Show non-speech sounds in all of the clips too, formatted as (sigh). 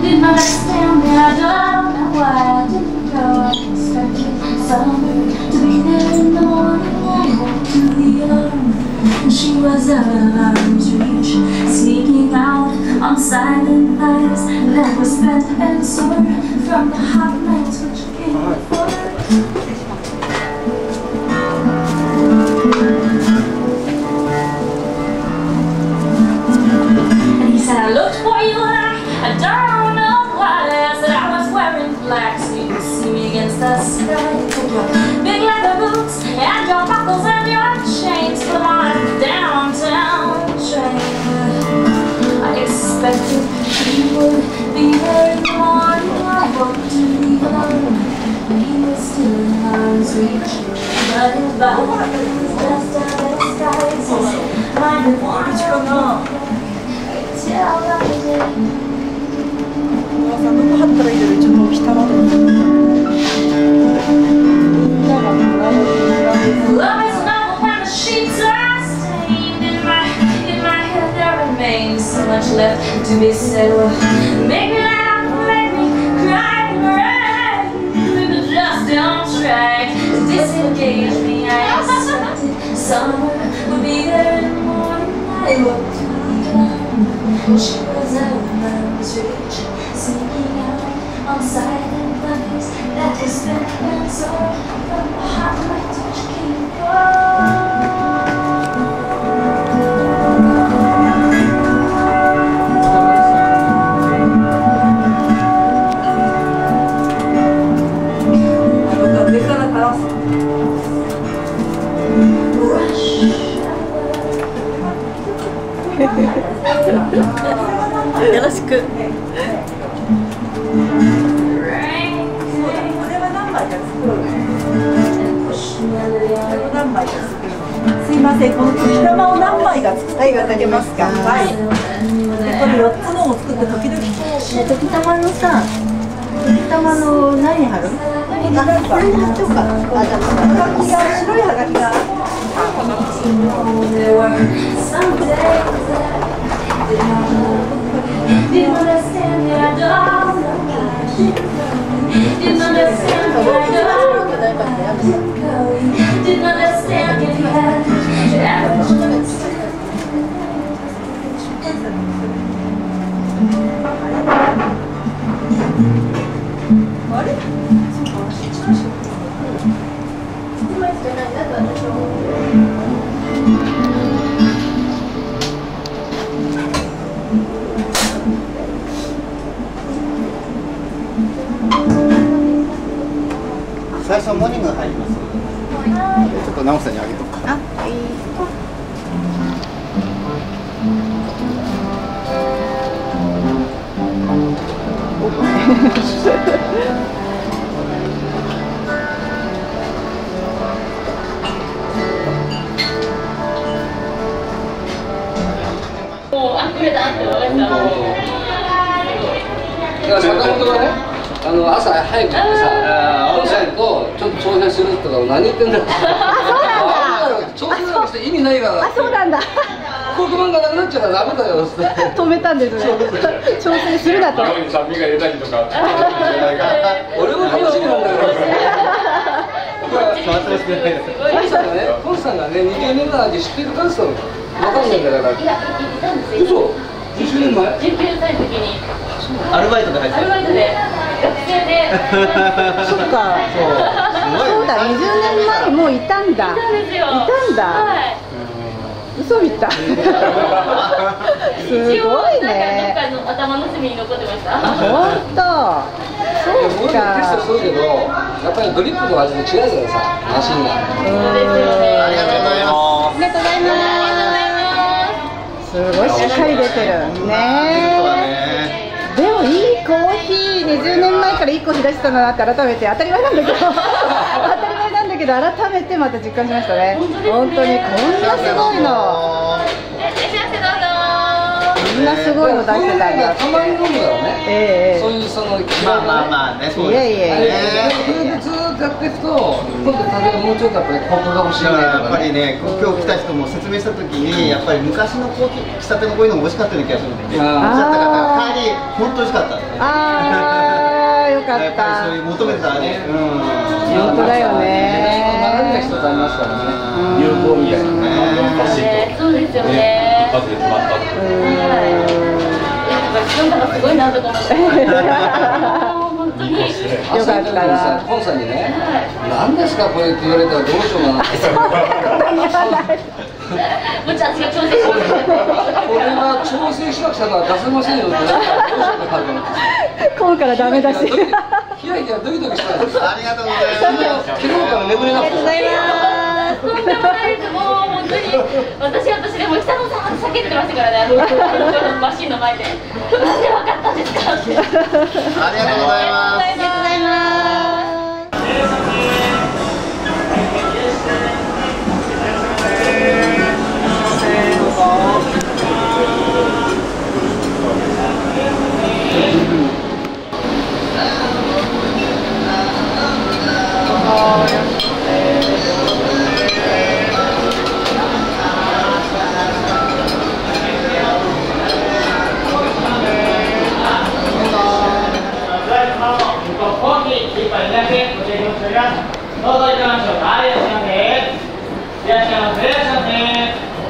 Didn't understand me, I don't know why I didn't go. I expected summer to be there in the morning. I walked to the arm, and she was out of arm's reach, sneaking out on silent nights that were spent and sore from the hot nights which came before. To be said. Well, make me laugh, make me cry, right? But just don't try disengage me. I expected summer would be there in the morning. I walked to the alarm. She was out of man's reach, sneaking out on silent nights that were spent and sore from the hot nights which came before. か作るの？すいませんこの時玉を何枚か作っていただけますか？はい。でこれ4つのを作って時々ね時たまのさ時たまの何貼る？あこれに貼っちゃおうか。あじゃあはがきが白いはがきが Gracias. 最初モーニング入ります。ちょっと直さんにあげとくか。あいいだから坂本がね、あの朝早く来てさ、お父さんとちょっと調整するとか何言ってんだよ。あんなんかして意味ないから。あそうなんだ黒板がなくなっちゃうからダメだよっつって。止めたんですね調整するなとに酸味が出たりとか (laughs) 俺も楽しみなんだから。すコンさんがね、コンさんがね、20年の味知ってるかって言ったの。わかんないんだから。いや、いたんですよ。嘘。20年前。19歳の時にアルバイトで入ってアルバイトで学生でそっか。そうだ20年前にもういたんだ。いたんですよ。いたんだ。はい。嘘みたい。(laughs) すごいね。かどっかの頭の隅に残ってました。本当。そう俺もテストかするけど、やっぱりドリップの味と違うからさ、マシンが。そうですよね。ありがとうございまありがとうございます。すごいしっかり出てる。そうだねね1個開いてたんだなって改めて当たり前なんだけど。(laughs) 当たり前なんだけど改めてまた実感しましたね。本当にこんなすごいの。こんなすごいの出してたんだ。たまに飲むだろうね、えー、そういうそのまあまあまあねそういやいやいやそれでずっとやっていくと今度例えばもうちょっとやっぱりここが欲しいなと、ね、やっぱりね今日来た人も説明した時にやっぱり昔のこう喫茶店のこういうのも美味しかったような気がするんでおっしゃった方が帰り本当美味しかった。ああかっやっぱりそういう求めてたらね、うん。本当だよね。学びが一つありますからね有効みたいな。ねそうですよとね。一発で決まった自分がすごいなとか思って。よかったなさコンさんに。ね何ですかこれって言われたらどうしようかなってむちゃ私が調整します調整しなくちゃ出せませんよってからダメだし。ドキ開いてドキドキしたんですありがとうございます。昨日から眠れなくてございます。とんでもないですもう本当に私私でもさん叫んでましたからねあのマシンの前でなんで分かったんです。かありがとうございます。ありがとうございます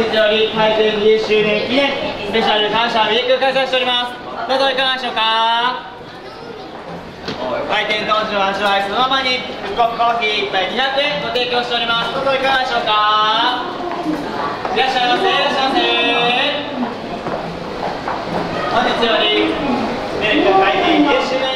本日より開店20周年記念スペシャル感謝ウィーク開催しておりますどうぞいかがでしょうか開店当時の味わいそのままに復刻コーヒー1杯200円ご提供しておりますどうぞいかがでしょうかいらっしゃいませいらっしゃいませ本日より開店20周年